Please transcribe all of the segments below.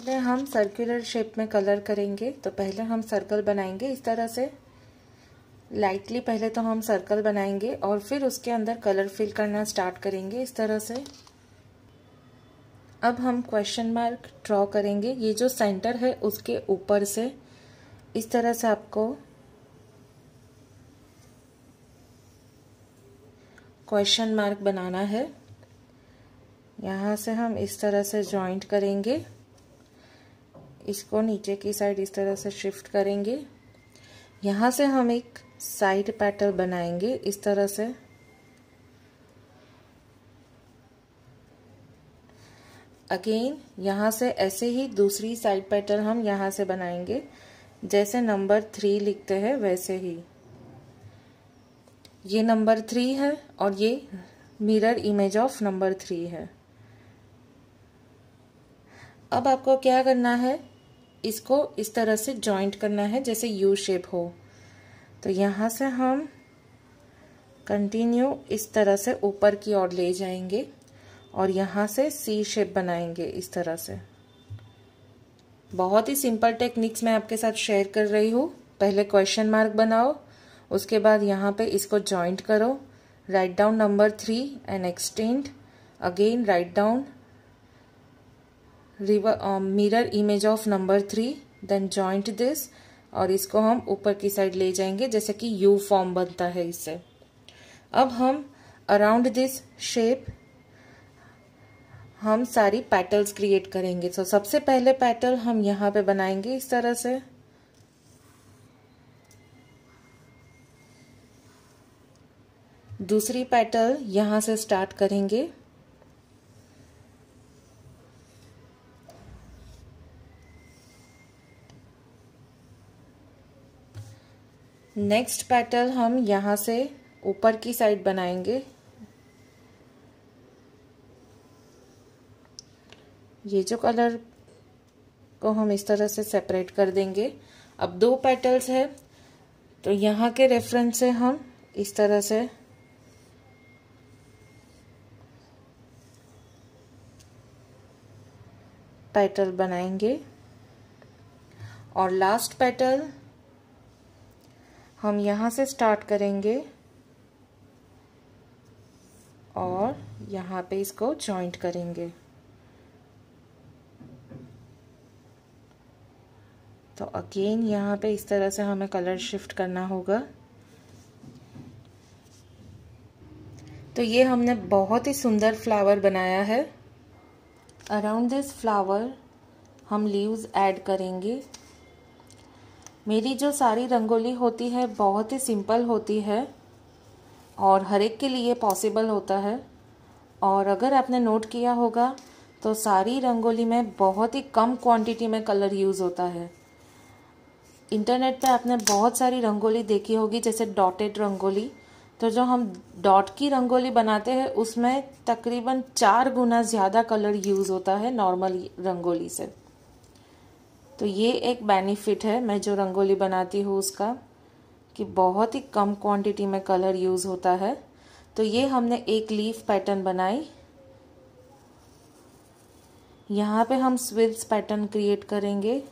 पहले हम circular shape में कलर करेंगे तो पहले हम सर्कल बनाएँगे, इस तरह से। लाइटली पहले तो हम सर्कल बनाएँगे और फिर उसके अंदर कलर फिल करना स्टार्ट करेंगे, इस तरह से। अब हम क्वेश्चन मार्क ड्रॉ करेंगे। ये जो सेंटर है, उसके ऊपर से इस तरह से आपको क्वेश्चन मार्क बनाना है। यहाँ से हम इस तरह से जॉइंट करेंगे। इसको नीचे की साइड इस तरह से शिफ्ट करेंगे। यहाँ से हम एक साइड पैटर्न बनाएँगे इस तरह से। अगेन, यहाँ से ऐसे ही दूसरी साइड पैटर्न हम यहाँ से बनाएँगे। जैसे नंबर थ्री लिखते हैं, वैसे ही। ये नंबर थ्री है और ये mirror image of number three है। अब आपको क्या करना है? इसको इस तरह से जॉइंट करना है, जैसे यू शेप हो। तो यहाँ से हम कंटिन्यू इस तरह से ऊपर की ओर ले जाएँगे और यहाँ से सी शेप बनाएँगे इस तरह से। बहुत ही सिंपल टेक्निक्स मैं आपके साथ शेयर कर रही हूँ। पहले क्वेश्चन मार्क बनाओ, उसके बाद यहाँ पे इसको जॉइंट करो। Write down number three and extend again write down mirror image of number three then joint this और इसको हम ऊपर की साइड ले जाएँगे, जैसे कि यू फॉर्म बनता है इससे अब हम अराउंड दिस शेप हम सारी पैटल्स क्रिएट करेंगे। तो सबसे पहले पैटल हम यहाँ पे बनाएँगे इस तरह से। दूसरी पैटल यहाँ से स्टार्ट करेंगे। नेक्स्ट पैटल हम यहाँ से ऊपर की साइड बनाएँगे। ये जो कलर को हम इस तरह से सेपरेट कर देंगे। अब दो पेटल्स है तो यहाँ के रेफरेंस से हम इस तरह से पेटल बनाएँगे। और लास्ट पेटल हम यहाँ से स्टार्ट करेंगे और यहाँ पे इसको जॉइंट करेंगे। तो अगेन यहाँ पे इस तरह से हमें कलर शिफ्ट करना होगा। तो ये हमने बहुत ही सुंदर फ्लावर बनाया है। अराउंड दिस फ्लावर हम लीव्स ऐड करेंगे। मेरी जो सारी रंगोली होती है, बहुत ही सिंपल होती है और हर एक के लिए पॉसिबल होता है। और अगर आपने नोट किया होगा तो सारी रंगोली में बहुत ही कम क्वांटिटी में कलर यूज़ होता है। इंटरनेट पे आपने बहुत सारी रंगोली देखी होगी, जैसे डॉटेड रंगोली। तो जो हम डॉट की रंगोली बनाते हैं, उसमें तकरीबन चार गुना ज़्यादा कलर यूज़ होता है नॉर्मल रंगोली से। तो ये एक बेनिफिट है, मैं जो रंगोली बनाती हूँ उसका, कि बहुत ही कम क्वांटिटी में कलर यूज़ होता है। तो ये हमने एक लीफ पैटर्न बनाई। यहाँ पे हम स्विल्स पैटर्न क्रिएट करेंगे।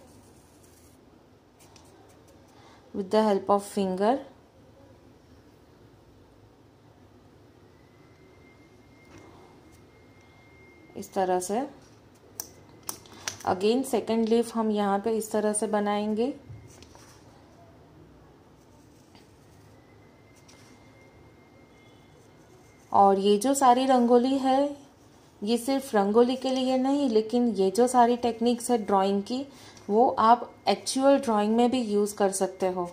With the help of finger इस तरह से। अगेन सेकेंड लीफ हम यहाँ पे इस तरह से बनाएँगे। और ये जो सारी रंगोली है, ये सिर्फ़ रंगोली के लिए नहीं, लेकिन ये जो सारी टेक्निक्स है ड्राइंग की, वो आप एक्चुअल ड्राइंग में भी यूज़ कर सकते हो।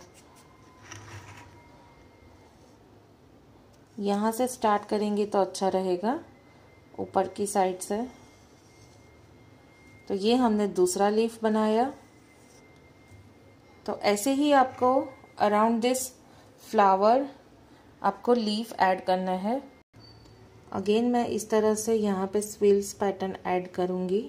यहाँ से स्टार्ट करेंगे तो अच्छा रहेगा, ऊपर की साइड से। तो ये हमने दूसरा लीफ बनाया। तो ऐसे ही आपको अराउंड दिस फ्लावर आपको लीफ ऐड करना है। अगेन मैं इस तरह से यहाँ पे स्विल्स पैटर्न ऐड करूँगी।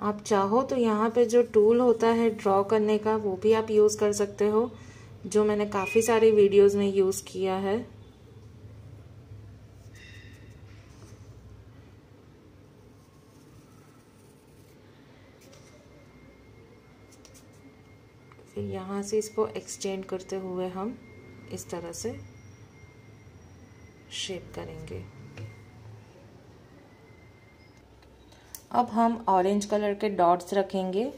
आप चाहो तो यहाँ पे जो टूल होता है ड्रॉ करने का, वो भी आप यूज़ कर सकते हो, जो मैंने काफ़ी सारे वीडियोस में यूज़ किया है फिर यहाँ से इसको एक्सटेंड करते हुए हम इस तरह से शेप करेंगे। अब हम ऑरेंज कलर के डॉट्स रखेंगे।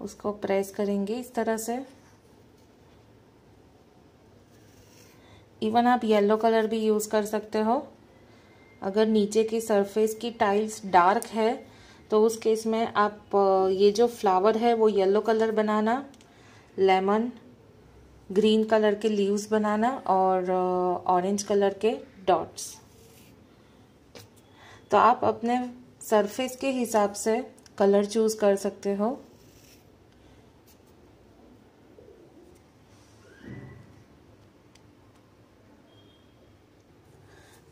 उसको प्रेस करेंगे इस तरह से। इवन आप येलो कलर भी यूज़ कर सकते हो। अगर नीचे की सरफेस की टाइल्स डार्क है तो उस केस में आप ये जो फ्लावर है वो येलो कलर बनाना लेमन ग्रीन कलर के लीव्स बनाना और ऑरेंज कलर के डॉट्स तो आप अपने सरफेस के हिसाब से कलर चूज़ कर सकते हो.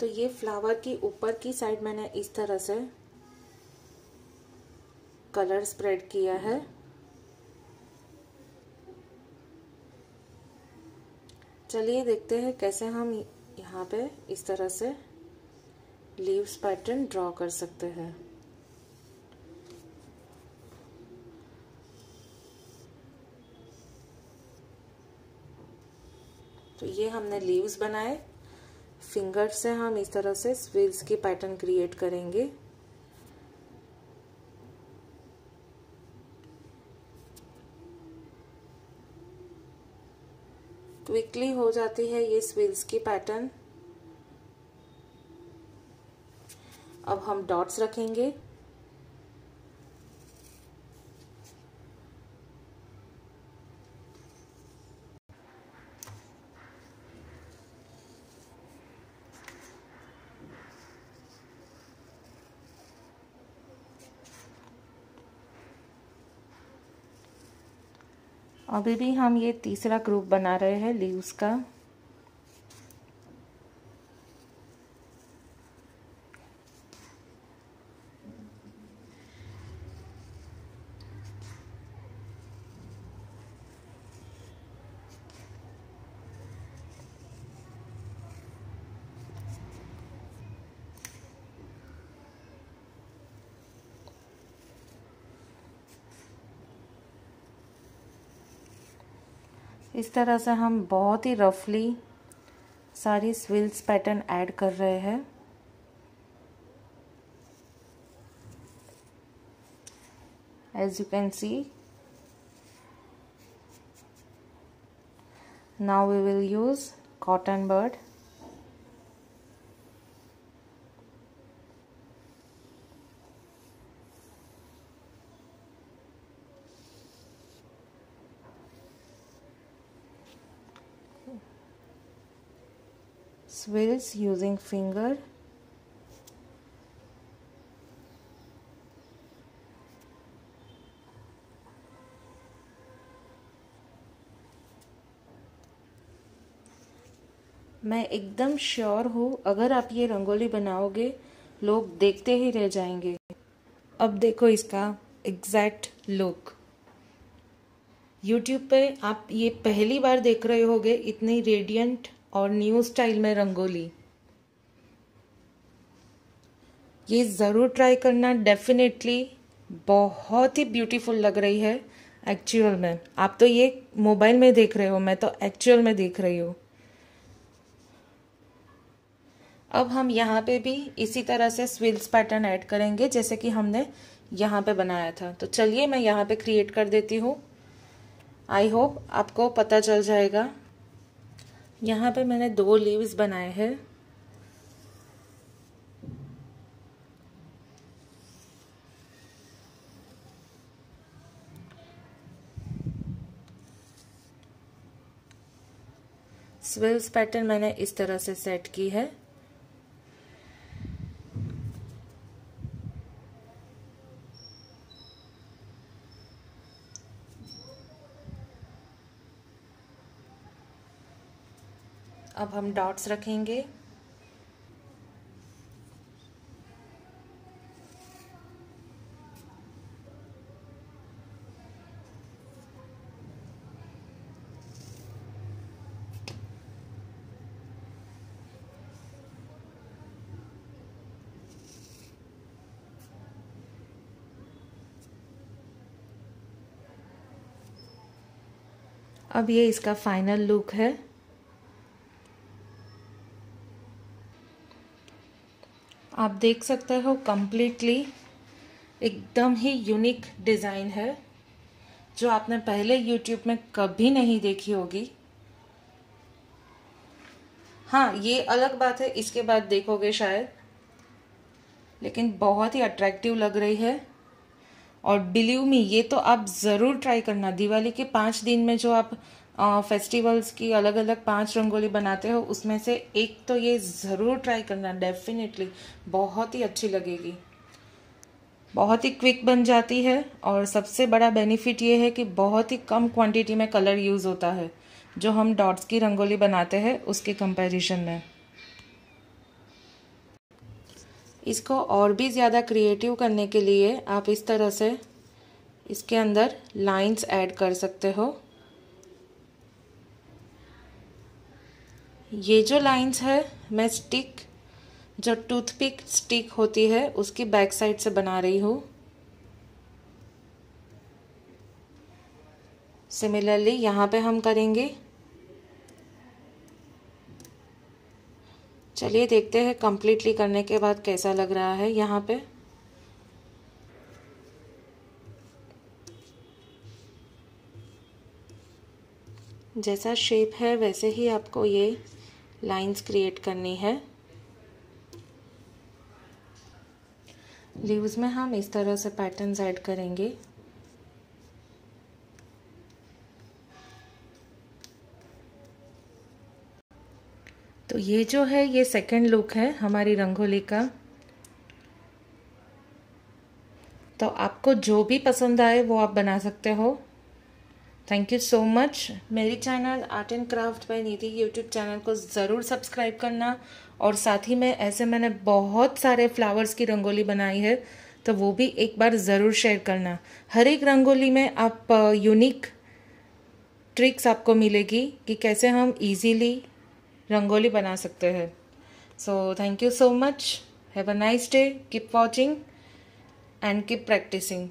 तो ये फ्लावर की ऊपर की साइड मैंने इस तरह से कलर स्प्रेड किया है। चलिए देखते हैं कैसे हम यहाँ पे इस तरह से लीव्स पैटर्न ड्रॉ कर सकते हैं। तो ये हमने लीव्स बनाए। फिंगर से हम इस तरह से स्विल्स की पैटर्न क्रिएट करेंगे। क्विकली हो जाती है ये स्विल्स की पैटर्न अब हम डॉट्स रखेंगे. अभी भी हम ये तीसरा ग्रुप बना रहे हैं लीव्स का। इस तरह से हम बहुत ही रफली सारी स्विल्स पैटर्न ऐड कर रहे हैं। As you can see now we will use cotton bud swirls using finger. मैं एकदम श्योर हूँ, अगर आप ये रंगोली बनाओगे, लोग देखते ही रह जाएँगे। अब देखो इसका एग्जैक्ट लुक यूट्यूब पे आप ये पहली बार देख रहे होगे, इतनी रेडियंट और न्यू स्टाइल में रंगोली। ये ज़रूर ट्राई करना डेफिनेटली बहुत ही ब्यूटीफुल लग रही है एक्चुअल में। आप तो ये मोबाइल में देख रहे हो, मैं तो एक्चुअल में देख रही हूँ। अब हम यहाँ पे भी इसी तरह से स्विल्स पैटर्न ऐड करेंगे, जैसे कि हमने यहाँ पे बनाया था। तो चलिए मैं यहाँ पे क्रिएट कर देती हूँ। आई होप आपको पता चल जाएगा। यहाँ पे मैंने दो लीव्स बनाए हैं। स्विल्स पैटर्न मैंने इस तरह से सेट की है। अब हम डॉट्स रखेंगे। अब ये इसका फाइनल लुक है। आप देख सकते हो कम्प्लीटली एकदम ही यूनिक डिज़ाइन है, जो आपने पहले यूट्यूब में कभी नहीं देखी होगी। हाँ ये अलग बात है, इसके बाद देखोगे शायद। लेकिन बहुत ही अट्रैक्टिव लग रही है। और बिलीव मी ये तो आप ज़रूर ट्राई करना। दिवाली के पाँच दिन में जो आप फेस्टिवल्स की अलग अलग पाँच रंगोली बनाते हो, उसमें से एक तो ये ज़रूर ट्राई करना डेफिनेटली बहुत ही अच्छी लगेगी। बहुत ही क्विक बन जाती है और सबसे बड़ा बेनिफिट ये है कि बहुत ही कम क्वांटिटी में कलर यूज़ होता है, जो हम डॉट्स की रंगोली बनाते हैं उसके कंपैरिजन में। इसको और भी ज़्यादा क्रिएटिव करने के लिए आप इस तरह से इसके अंदर लाइंस ऐड कर सकते हो। ये जो लाइंस है, मैं स्टिक जो टूथपिक स्टिक होती है, उसकी बैक साइड से बना रही हूँ। सिमिलरली यहाँ पे हम करेंगे। चलिए देखते हैं कंप्लीटली करने के बाद कैसा लग रहा है यहाँ पे। जैसा शेप है, वैसे ही आपको ये लाइंस क्रिएट करनी है। लीव्स में हम इस तरह से पैटर्न्स ऐड करेंगे। तो ये जो है, ये सेकंड लुक है हमारी रंगोली का। तो आपको जो भी पसंद आए वो आप बना सकते हो। थैंक यू सो मच मेरी channel art and craft by Niti YouTube channel को ज़रूर सब्सक्राइब करना और साथ ही में ऐसे मैंने बहुत सारे फ्लावर्स की रंगोली बनाई है तो वो भी एक बार ज़रूर शेयर करना। हर एक रंगोली में आप यूनिक ट्रिक्स आपको मिलेगी कि कैसे हम इजीली रंगोली बना सकते हैं। So thank you so much have a nice day keep watching and keep practising